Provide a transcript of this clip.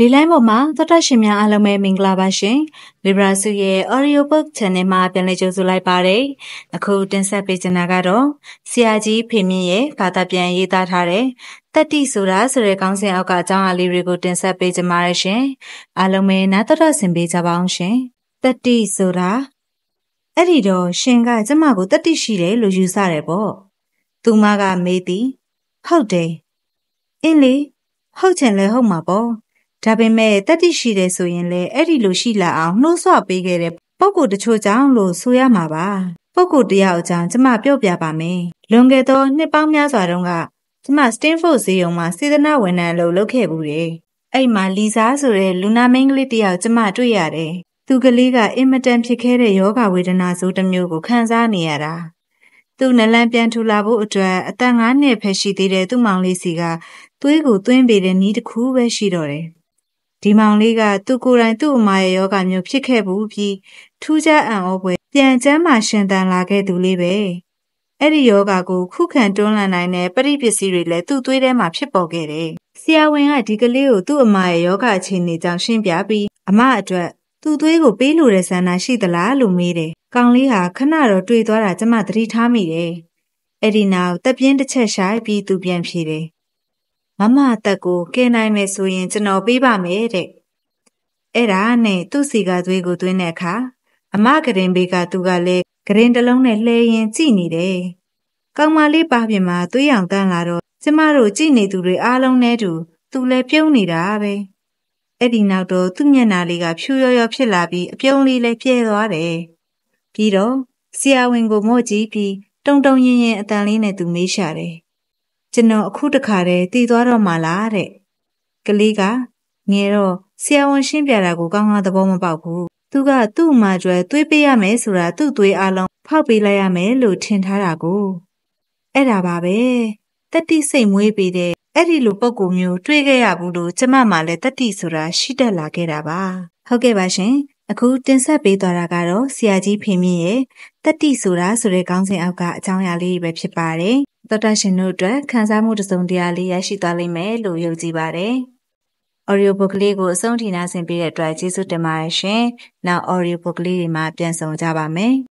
လေလိုင်းပေါ်မှာသောတာရှင်များအားလုံးပဲမင်္ဂလာပါရှင်။ Libra စုရဲ့ Audio Book Channel မှာပြန်လည်ကြိုဆိုလိုက်ပါတယ်။အခုတင်ဆက်ပေးချင်တာကတော့ဆရာကြီးဖေမြင့်ရဲ့ဘာသာပြန်ရေးသားထားတဲ့တတိဆိုတာဆိုတဲ့ခေါင်းစဉ်အောက်ကအကြောင်းအရာလေးတွေကိုတင်ဆက်ပေးချင်ပါတယ်ရှင်။အားလုံးပဲနားတော်ဆင်ပေးကြပါအောင်ရှင်။တတိဆိုတာအဲ့ဒီတော့ရှင်ကကျမကိုတတိရှိတယ်လို့ယူဆတယ်ပေါ့။သူမကမေးသည်ဟုတ်တယ်။အင်းလေဟုတ်ချင်လဲဟုတ်မှာပေါ့။ ဒါပေမဲ့တတိရှိတယ်ဆိုရင်လည်းအဲ့ဒီလိုရှိလာအောင်နှိုးဆွပေးခဲ့တဲ့ပုံကိုတချို့ကြောင့်လို့ဆိုရမှာပါပုံကိုတယောက်အကြောင်းကျမပြောပြပါမယ်လွန်ခဲ့သောနှစ်ပေါင်းများစွာတုန်းကကျမစတင်ဖို့ဈေးရုံမှာစေတနာဝန်ထမ်းလုပ်လုပ်ခဲ့ဘူးတယ်အဲ့မှာလီဇာဆိုတဲ့လူနာမင်းကလေးတယောက်ကျမတွေ့ရတယ်သူကလေးကအင်မတန်ဖြစ်ခဲ့တဲ့ယောဂဝေဒနာဆိုးတစ်မျိုးကိုခံစားနေရတာသူနလန်ပြန်ထူလာဖို့အတွက်အသက်၅နှစ်ပဲရှိသေးတဲ့သူ့မောင်လေးစီကသွေးကိုသွင်းပေးတဲ့နီးတစ်ခုပဲရှိတော့တယ် ဒီမောင်လေးကသူကိုယ်တိုင်သူ့အမရဲ့ယောဂမျိုးဖြစ်ခဲ့ဘူးပြီးထူးခြားအံ့ဩပွဲပြန်ကျမ်းမာရှင်သန်လာခဲ့သူလေးပဲအဲ့ဒီယောဂကိုခုခံတွန်းလှန်နိုင်တဲ့ပရိပစ္စည်းတွေလည်းသူ့သွေးထဲမှာဖြစ်ပေါ်ခဲ့တယ်ဆရာဝန်ကဒီကလေးကိုသူ့အမရဲ့ယောဂအခြေအနေကြောင့်ရှင်းပြပြီးအမအတွက်သူ့သွေးကိုပေးလို့တဲ့ဆန္ဒရှိသလားလို့မေးတယ်ကောင်လေးဟာခဏတော့တွေ့သွားတာကျမသတိထားမိတယ်အဲ့ဒီနောက်တက်ပြင်းတစ်ချက်ရှိုက်ပြီးသူပြန်ဖြေတယ် မမအသက်ကိုကယ်နိုင်မယ်ဆိုရင်ကျွန်တော်ပေးပါမယ်တဲ့အဲ့ဒါနဲ့သူ့စီကသွေးကိုသွင်းတဲ့အခါအမကရင်ဘေးကသူကလည်းကရင်တလုံးနဲ့လှဲရင်ကြည်နေတယ်ကောင်မလေးပါပြင်မှာသွေးရောင်တန်းလာတော့ကျမတို့ကြည်နေသူတွေအားလုံးနဲ့တူသူလည်းပြုံးနေတာပဲအဲ့ဒီနောက်တော့သူ့မျက်နှာလေးကဖြူရော်ရော်ဖြစ်လာပြီးအပြုံးလေးလည်းပြဲသွားတယ်ပြီးတော့ဆရာဝန်ကိုမော့ကြည့်ပြီးတုံတုံရင်ရင်အတန်လေးနဲ့သူမေးရှာတယ် ကျွန်တော်အခုတခါတည်းတည်သွားတော့မှလားတဲ့ကလေးကငယ်တော့ဆရာဝန်ရှင်းပြတာကိုကောင်းကောင်းသဘောမပေါက်ဘူးသူကသူ့မှာကျွဲသွေးပေးရမယ်ဆိုတာသူ့သွေးအလုံးဖောက်ပေးလိုက်ရမယ်လို့ထင်ထားတာကိုအဲ့ဒါပါပဲတတိစိတ်မွေးပေးတဲ့အဲ့ဒီလိုပုံကူမျိုးတွေးခဲ့ရဘူးလို့ကျမမှလည်းတတိဆိုတာရှိတတ်လာခဲ့တာပါဟုတ်ကဲ့ပါရှင်အခုတင်ဆက်ပေးသွားတာကတော့ဆရာကြီးဖေမြင့်ရဲ့တတိဆိုတာဆိုတဲ့ခေါင်းစဉ်အောက်ကအကြောင်းအရာလေးပဲဖြစ်ပါတယ် သောတာရှင်တို့အတွက်ခံစားမှုတစုံတရာလေးရရှိသွားလိမ့်မယ်လို့ယုံကြည်ပါတယ်။ audio book လေးကိုအဆုံးထိနာဆင်ပေးတဲ့အတွက်ကျေးဇူးတင်ပါတယ်ရှင်။နောက် audio book လေးတွေမှာပြန်ဆောင်ကြပါမယ်။